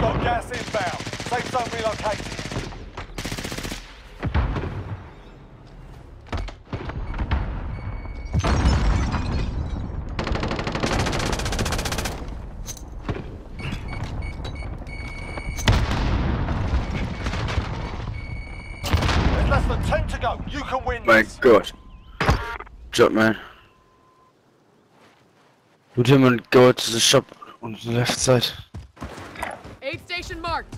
Got gas inbound. Safe zone relocated. Less than 10 to go. You can win My this. god. Job, man. Loot him and go to the shop on the left side. Location marked.